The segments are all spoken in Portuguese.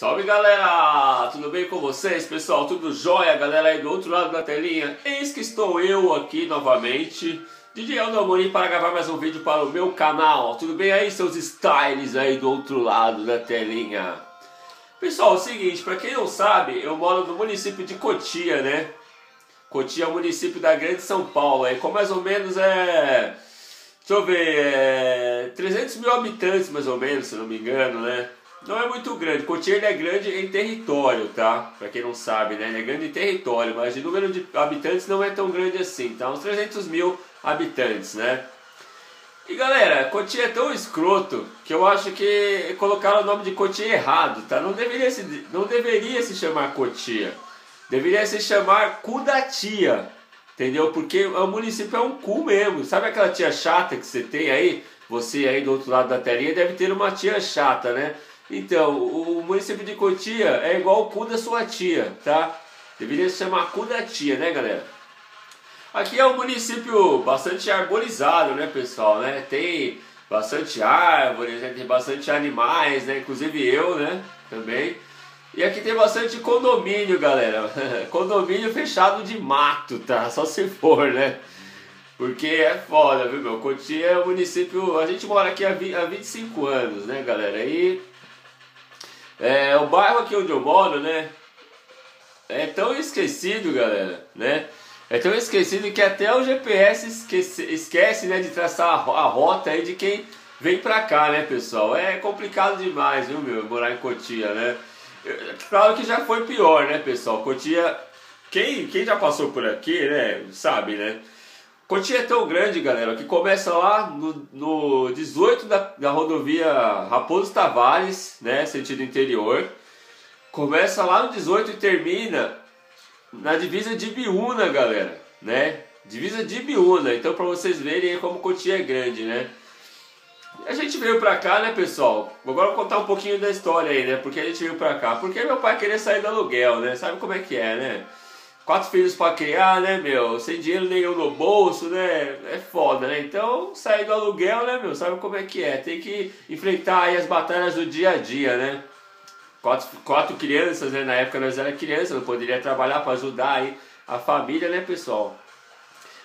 Salve galera, tudo bem com vocês pessoal? Tudo jóia galera aí do outro lado da telinha? Eis que estou eu aqui novamente, DJ Aldo Amorim para gravar mais um vídeo para o meu canal. Tudo bem aí seus styles aí do outro lado da telinha? Pessoal, é o seguinte, para quem não sabe, eu moro no município de Cotia, né? Cotia é o município da Grande São Paulo, aí com mais ou menos é... Deixa eu ver, é... 300 mil habitantes mais ou menos, se não me engano, né? Não é muito grande. Cotia é grande em território, tá? Pra quem não sabe, né? Ele é grande em território, mas de número de habitantes não é tão grande assim, tá? Uns 300 mil habitantes, né? E galera, Cotia é tão escroto que eu acho que colocaram o nome de Cotia errado, tá? Não deveria se, não deveria se chamar Cotia. Deveria se chamar Cudatia, entendeu? Porque o município é um cu mesmo. Sabe aquela tia chata que você tem aí? Você aí do outro lado da telinha deve ter uma tia chata, né? Então, o município de Cotia é igual o cu da sua tia, tá? Deveria se chamar cu da tia, né, galera? Aqui é um município bastante arborizado, né, pessoal, né? Tem bastante árvores, né? tem bastante animais, né? Inclusive eu, né, também. E aqui tem bastante condomínio, galera. condomínio fechado de mato, tá? Só se for, né? Porque é foda, viu, meu? Cotia é um município... A gente mora aqui há 25 anos, né, galera? E é, o bairro aqui onde eu moro, né? É tão esquecido, galera, né? É tão esquecido que até o GPS esquece, esquece né, de traçar a, rota aí de quem vem pra cá, né, pessoal? É complicado demais, viu, meu, morar em Cotia, né? Claro que já foi pior, né, pessoal? Cotia, quem, quem já passou por aqui, né, sabe, né? Cotia é tão grande, galera, que começa lá no, no 18 da, da rodovia Raposo Tavares, né, sentido interior. Começa lá no 18 e termina na divisa de Biúna, galera, né? Divisa de Biúna. Então, para vocês verem como Cotia é grande, né? A gente veio pra cá, né, pessoal? Agora vou contar um pouquinho da história aí, né? Porque a gente veio pra cá. Porque meu pai queria sair do aluguel, né? Sabe como é que é, né? Quatro filhos para criar, né, meu? Sem dinheiro nenhum no bolso, né? É foda, né? Então, sair do aluguel, né, meu? Sabe como é que é? Tem que enfrentar aí as batalhas do dia a dia, né? Quatro, quatro crianças, né? Na época nós era criança, não poderia trabalhar para ajudar aí a família, né, pessoal?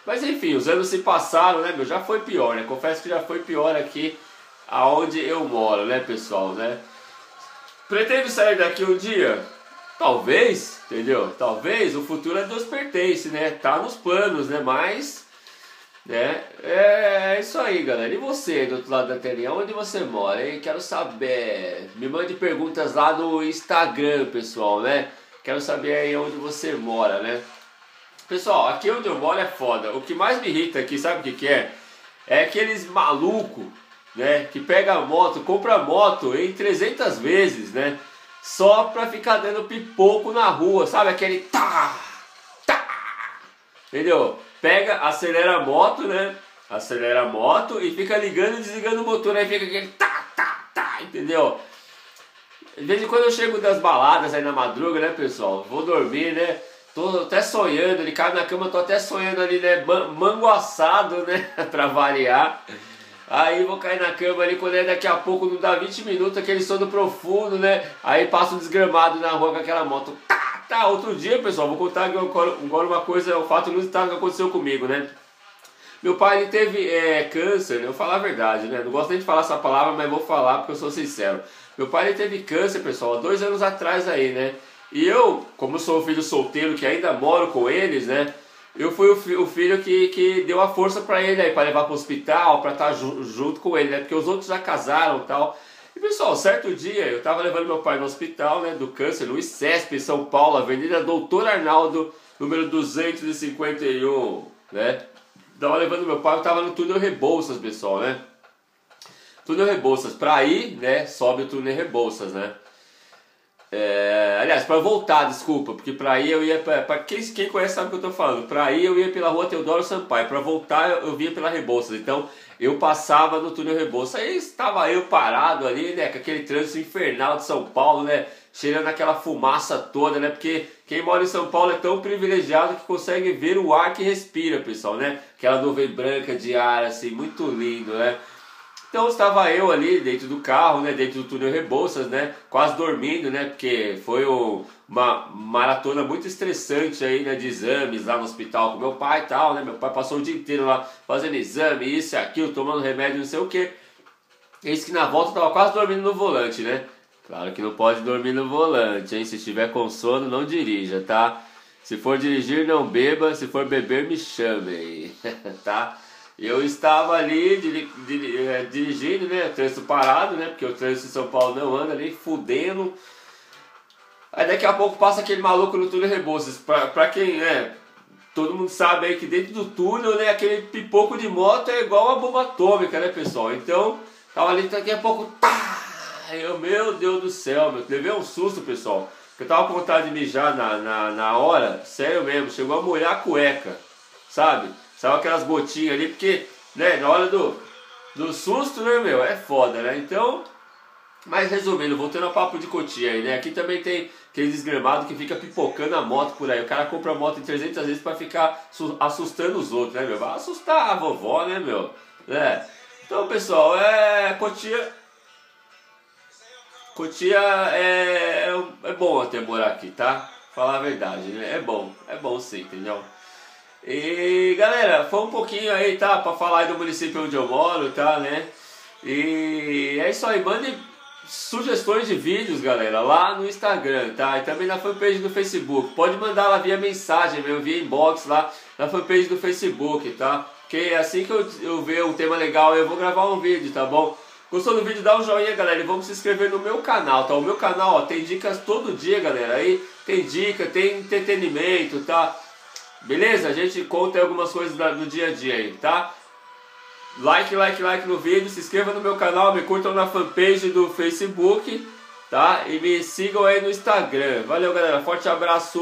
Mas enfim, os anos se passaram, né, meu? Já foi pior, né? Confesso que já foi pior aqui aonde eu moro, né, pessoal, né? Pretendo sair daqui um dia? Talvez, entendeu? Talvez o futuro a Deus pertence, né? Tá nos planos, né? Mas, né? É, é isso aí, galera. E você, do outro lado da telinha, onde você mora, hein? Quero saber. Me mande perguntas lá no Instagram, pessoal, né? Quero saber aí onde você mora, né? Pessoal, aqui onde eu moro é foda. O que mais me irrita aqui, sabe o que, que é? É aqueles malucos, né? Que pega a moto, compra a moto em 300 vezes, né? Só pra ficar dando pipoco na rua, sabe? Aquele tá, tá, entendeu? Pega, acelera a moto, né? Acelera a moto e fica ligando e desligando o motor, aí fica aquele tá, tá, tá, entendeu? De vez em quando eu chego das baladas aí na madruga, né, pessoal? Vou dormir, né? Tô até sonhando, ele cai na cama, tô até sonhando ali, né? Mango assado, né? pra variar. Aí vou cair na cama ali, quando é daqui a pouco, não dá 20 minutos, aquele sono profundo, né? Aí passa um desgramado na rua com aquela moto. Tá, tá, outro dia, pessoal, vou contar agora uma coisa, o fato inusitado que aconteceu comigo, né? Meu pai ele teve é, câncer, eu vou falar a verdade, né? Não gosto nem de falar essa palavra, mas vou falar porque eu sou sincero. Meu pai ele teve câncer, pessoal, há dois anos atrás aí, né? E eu, como sou filho solteiro que ainda moro com eles, né? Eu fui o, fi, o filho que, que deu a força para ele aí, para levar para o hospital, para estar tá ju, junto com ele, né? Porque os outros já casaram e tal. E pessoal, certo dia eu estava levando meu pai no hospital, né, do câncer, no ICESP, São Paulo, Avenida Doutor Arnaldo, número 251, né? Estava levando meu pai, eu estava no túnel Rebouças, pessoal, né? Túnel Rebouças, para ir, né, sobe o túnel Rebouças, né? É, aliás, para voltar, desculpa, porque para ir eu ia para quem, quem conhece sabe o que eu estou falando. Para ir eu ia pela rua Teodoro Sampaio, para voltar eu, eu vinha pela Rebouças. Então eu passava no túnel Rebouças. Aí estava eu parado ali, né, com aquele trânsito infernal de São Paulo, né, cheirando aquela fumaça toda, né? Porque quem mora em São Paulo é tão privilegiado que consegue ver o ar que respira, pessoal, né? Aquela nuvem branca de ar assim, muito lindo, né? Então estava eu ali dentro do carro, né, dentro do túnel Rebouças, né, quase dormindo, né, porque foi uma maratona muito estressante aí, né, de exames lá no hospital com meu pai e tal, né, meu pai passou o dia inteiro lá fazendo exame, isso e aquilo, tomando remédio, não sei o que. Eis que na volta eu tava quase dormindo no volante, né. Claro que não pode dormir no volante, hein, se estiver com sono não dirija, tá. Se for dirigir, não beba, se for beber, me chame, tá? Eu estava ali é, dirigindo, né? Trânsito parado, né? Porque o trânsito em São Paulo não anda ali, fudendo. Aí daqui a pouco passa aquele maluco no túnel Rebouças. Pra, pra quem, né? Todo mundo sabe aí que dentro do túnel, né? Aquele pipoco de moto é igual uma bomba atômica, né, pessoal? Então, tava ali daqui a pouco. Tá! Eu, meu Deus do céu, meu. Levei um susto, pessoal. Eu tava com vontade de mijar na, na, na hora, sério mesmo, chegou a molhar a cueca, sabe? Saiu aquelas gotinhas ali, porque, né, na hora do, do susto, né, meu, é foda, né? Então, mas resumindo, voltando ao papo de cotia aí, né? Aqui também tem aquele desgramado que fica pipocando a moto por aí. O cara compra a moto em 300 vezes para ficar assustando os outros, né, meu? Vai assustar a vovó, né, meu? É. Então, pessoal, é. Cotia. Cotia é, é, é bom até morar aqui, tá? Falar a verdade, né? É bom, é bom sim, entendeu? E galera, foi um pouquinho aí, tá? Pra falar aí do município onde eu moro, tá, né? E é isso aí, mande sugestões de vídeos, galera, lá no Instagram, tá? E também na fanpage do Facebook. Pode mandar lá via mensagem, meu, via inbox lá na fanpage do Facebook, tá? Porque assim que eu, eu ver um tema legal, eu vou gravar um vídeo, tá bom? Gostou do vídeo? Dá um joinha, galera, e vamos se inscrever no meu canal, tá? O meu canal, ó, tem dicas todo dia, galera. Aí tem dica, tem entretenimento, tá? Beleza? A gente conta algumas coisas do dia a dia aí, tá? Like, like, like no vídeo, se inscreva no meu canal, me curtam na fanpage do Facebook, tá? E me sigam aí no Instagram. Valeu, galera. Forte abraço!